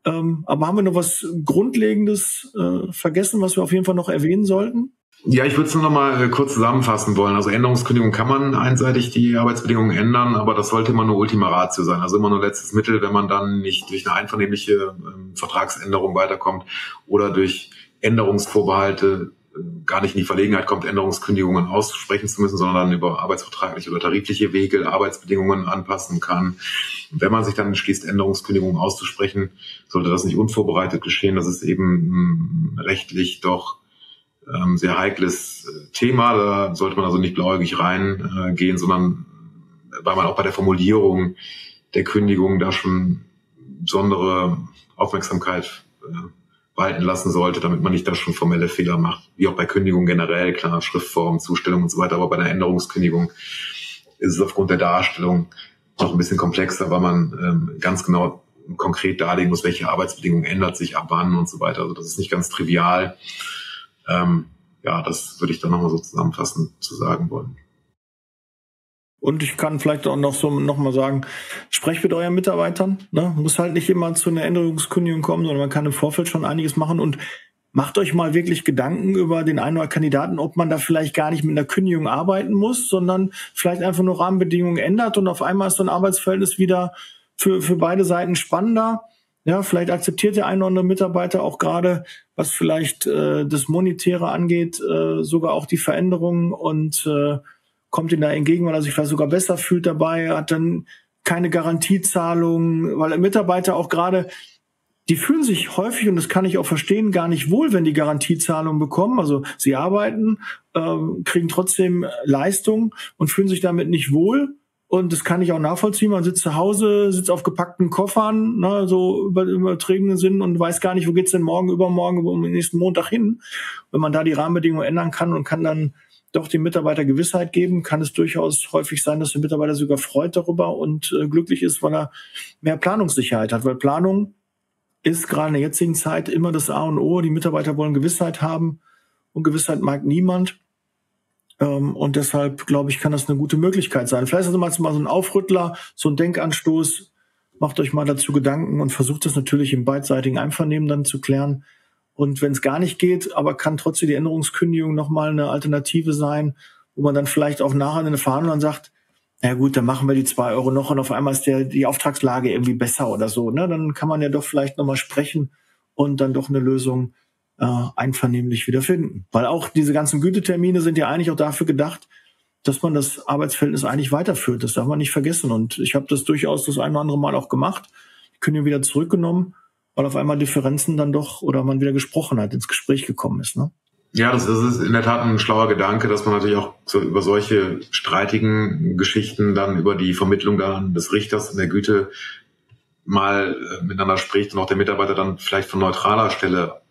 Ähm, aber haben wir noch was Grundlegendes äh, vergessen, was wir auf jeden Fall noch erwähnen sollten? Ja, ich würde es nur noch mal äh, kurz zusammenfassen wollen. Also Änderungskündigung kann man einseitig die Arbeitsbedingungen ändern, aber das sollte immer nur Ultima Ratio sein, also immer nur letztes Mittel, wenn man dann nicht durch eine einvernehmliche äh, Vertragsänderung weiterkommt oder durch Änderungsvorbehalte gar nicht in die Verlegenheit kommt, Änderungskündigungen aussprechen zu müssen, sondern dann über arbeitsvertragliche oder tarifliche Wege Arbeitsbedingungen anpassen kann. Wenn man sich dann entschließt, Änderungskündigungen auszusprechen, sollte das nicht unvorbereitet geschehen. Das ist eben rechtlich doch ähm, sehr heikles äh, Thema. Da sollte man also nicht blauäugig reingehen, äh, sondern weil man auch bei der Formulierung der Kündigung da schon besondere Aufmerksamkeit äh, walten lassen sollte, damit man nicht da schon formelle Fehler macht. Wie auch bei Kündigung generell, klar, Schriftform, Zustellung und so weiter. Aber bei der Änderungskündigung ist es aufgrund der Darstellung noch ein bisschen komplexer, weil man ähm, ganz genau konkret darlegen muss, welche Arbeitsbedingungen ändert sich ab wann und so weiter. Also das ist nicht ganz trivial. Ähm, ja, das würde ich dann nochmal so zusammenfassend zu sagen wollen. Und ich kann vielleicht auch noch so noch mal sagen, sprecht mit euren Mitarbeitern. Ne? Muss halt nicht immer zu einer Änderungskündigung kommen, sondern man kann im Vorfeld schon einiges machen und macht euch mal wirklich Gedanken über den einen oder Kandidaten, ob man da vielleicht gar nicht mit einer Kündigung arbeiten muss, sondern vielleicht einfach nur Rahmenbedingungen ändert und auf einmal ist so ein Arbeitsverhältnis wieder für, für beide Seiten spannender. Ja, vielleicht akzeptiert der eine oder andere Mitarbeiter auch gerade, was vielleicht äh, das Monetäre angeht, äh, sogar auch die Veränderungen und äh, kommt ihm da entgegen, weil er sich vielleicht sogar besser fühlt dabei, hat dann keine Garantiezahlung, weil Mitarbeiter auch gerade, die fühlen sich häufig, und das kann ich auch verstehen, gar nicht wohl, wenn die Garantiezahlung bekommen. Also sie arbeiten, äh, kriegen trotzdem Leistung und fühlen sich damit nicht wohl. Und das kann ich auch nachvollziehen. Man sitzt zu Hause, sitzt auf gepackten Koffern, ne, so über, übertriebenen Sinn und weiß gar nicht, wo geht's denn morgen, übermorgen, um den nächsten Montag hin. Wenn man da die Rahmenbedingungen ändern kann und kann dann doch dem Mitarbeiter Gewissheit geben, kann es durchaus häufig sein, dass der Mitarbeiter sogar freut darüber und äh, glücklich ist, weil er mehr Planungssicherheit hat. Weil Planung ist gerade in der jetzigen Zeit immer das A und O. Die Mitarbeiter wollen Gewissheit haben und Gewissheit mag niemand. Ähm, und deshalb, glaube ich, kann das eine gute Möglichkeit sein. Vielleicht ist das mal so ein Aufrüttler, so ein Denkanstoß. Macht euch mal dazu Gedanken und versucht es natürlich im beidseitigen Einvernehmen dann zu klären. Und wenn es gar nicht geht, aber kann trotzdem die Änderungskündigung nochmal eine Alternative sein, wo man dann vielleicht auch nachher in eine Verhandlung sagt, ja gut, dann machen wir die zwei Euro noch und auf einmal ist der, die Auftragslage irgendwie besser oder so. Ne? Dann kann man ja doch vielleicht nochmal sprechen und dann doch eine Lösung äh, einvernehmlich wiederfinden. Weil auch diese ganzen Gütetermine sind ja eigentlich auch dafür gedacht, dass man das Arbeitsverhältnis eigentlich weiterführt. Das darf man nicht vergessen. Und ich habe das durchaus das ein oder andere Mal auch gemacht. Können ja wieder zurückgenommen, weil auf einmal Differenzen dann doch oder man wieder gesprochen hat, ins Gespräch gekommen ist. Ne? Ja, das, ist in der Tat ein schlauer Gedanke, dass man natürlich auch so über solche streitigen Geschichten dann über die Vermittlung dann des Richters in der Güte mal äh, miteinander spricht und auch der Mitarbeiter dann vielleicht von neutraler Stelle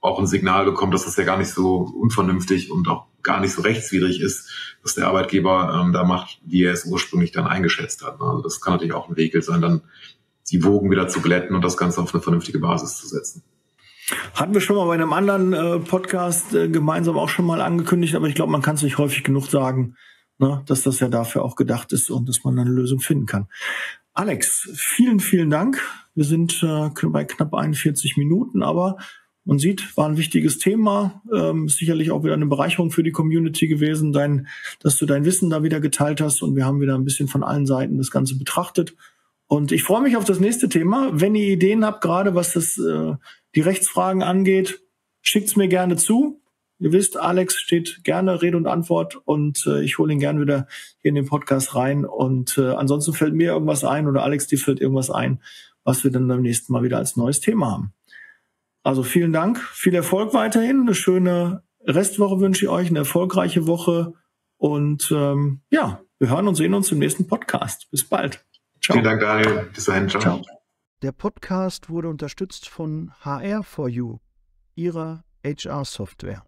auch ein Signal bekommt, dass das ja gar nicht so unvernünftig und auch gar nicht so rechtswidrig ist, was der Arbeitgeber ähm, da macht, wie er es ursprünglich dann eingeschätzt hat. Also das kann natürlich auch ein Weg sein, dann die Wogen wieder zu glätten und das Ganze auf eine vernünftige Basis zu setzen. Hatten wir schon mal bei einem anderen äh, Podcast äh, gemeinsam auch schon mal angekündigt, aber ich glaube, man kann es nicht häufig genug sagen, ne, dass das ja dafür auch gedacht ist und dass man eine Lösung finden kann. Alex, vielen, vielen Dank. Wir sind äh, bei knapp 41 Minuten, aber man sieht, war ein wichtiges Thema, ähm, sicherlich auch wieder eine Bereicherung für die Community gewesen, dein, dass du dein Wissen da wieder geteilt hast und wir haben wieder ein bisschen von allen Seiten das Ganze betrachtet. Und ich freue mich auf das nächste Thema. Wenn ihr Ideen habt, gerade was das, äh, die Rechtsfragen angeht, schickt's mir gerne zu. Ihr wisst, Alex steht gerne Rede und Antwort und äh, ich hole ihn gerne wieder hier in den Podcast rein. Und äh, ansonsten fällt mir irgendwas ein oder Alex, dir fällt irgendwas ein, was wir dann beim nächsten Mal wieder als neues Thema haben. Also vielen Dank, viel Erfolg weiterhin, eine schöne Restwoche wünsche ich euch, eine erfolgreiche Woche und ähm, ja, wir hören und sehen uns im nächsten Podcast. Bis bald. Ciao. Vielen Dank, Daniel. Bis dahin. Ciao. Ciao. Der Podcast wurde unterstützt von HR4U, ihrer HR-Software.